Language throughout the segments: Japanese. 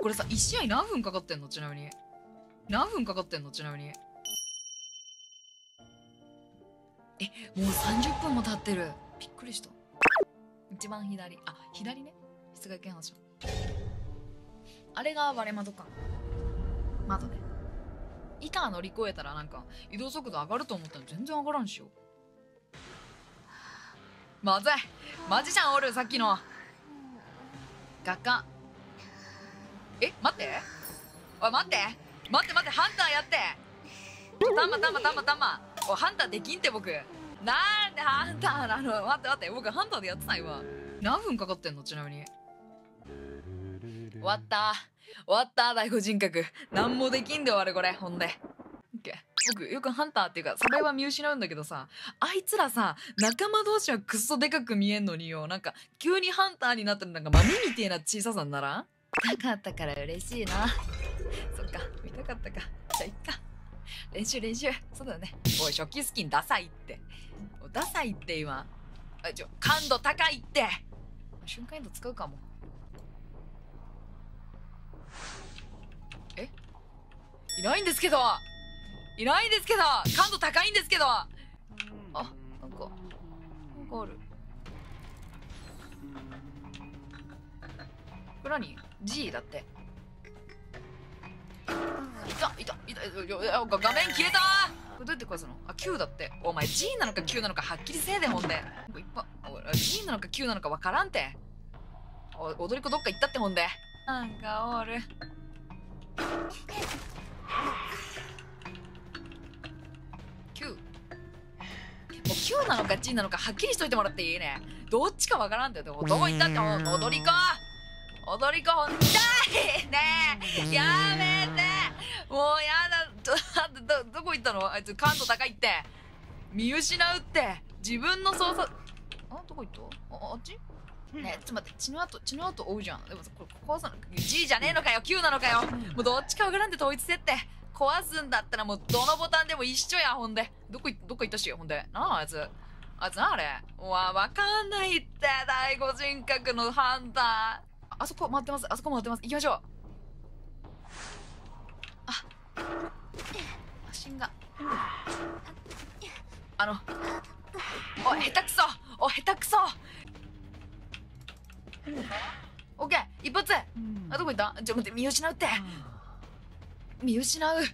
これさ1試合何分かかってんの？ちなみに。何分かかってんの？ちなみに。えもう30分も経ってる。びっくりした。一番左。あ左ね。室外検発あれが割れ窓か。窓ね。板乗り越えたらなんか移動速度上がると思ったの。全然上がらんしよ。まずい。マジシャンおるさっきの。画家。え待って。おい待って。待って待ってハンターやって。たまたまたまたまおハンターできんって僕。なんでハンターなの？待って待って。僕ハンターでやってた今何分かかってんの？ちなみに。終わった。終わった第五人格。何もできんで終わるこれ。ほんで。オッケー。僕よくハンターっていうかサバイバー見失うんだけどさあいつらさ仲間同士はくっそでかく見えんのによ。なんか急にハンターになったらなんか豆みてえな小ささにならん？見たかったから嬉しいな。そっか見たかったか。じゃあいっか。練習練習。そうだね。おい初期スキンダサいって。ダサいって今。あちょ感度高いって。瞬間移動使うかも。え？いないんですけど。いないんですけど。感度高いんですけど。あなんかなんかある。これ何 G だって。いたいたいた。画面消えた。これどうやって壊すの？あ Q だって。お前 G なのか Q なのかはっきりせえでほんで。いっぱ G なのか Q なのかわからんて。お踊り子どっか行ったってほんで。なんかおる。9もう Q なのか G なのかはっきりしといてもらっていいね。どっちかわからんてどこ行ったって踊り子。踊り子ほん痛いねえ。やめて。もうやだ。どどどこ行ったの？あいつ感度高いって。見失うって。自分の操作。あどこ行った？ああっち？ねえちょっと待って。血の跡血の跡追うじゃん。でもこれ壊さな G じゃねえのかよ Q なのかよもうどっちかわからんで統一設定壊すんだったらもうどのボタンでも一緒やほんで。どこどこ行ったしほんで。なああいつ。あいつなあれ。うわわかんないって。第五人格のハンターあそこ回ってます。あそこ回ってます。行きましょう。あ。マシンが。あの。おい下手くそ。おい下手くそ。オッケー。一発。あどこ行った？ちょ待って。見失うって。見失う。で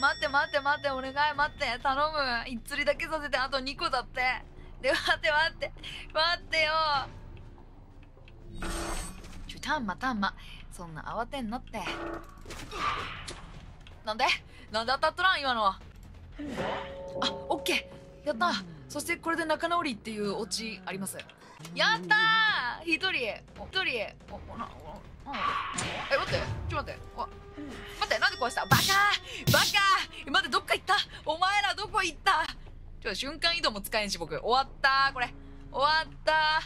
待って待って待って。お願い待って。頼む。一釣りだけさせて。あと2個だって。で待って待って。待ってよちょたんまたんま。そんな慌てんなって。なんで？なんで当たっとらん今のあオッケー。やった。そしてこれで仲直りっていうオチあります。やったー！一人一人おおなおえ待って。ちょっと待って。待って。なんで壊した？バカバカ待って。どっか行った？お前らどこ行った？ちょっと瞬間移動も使えんし僕。終わったこれ。終わった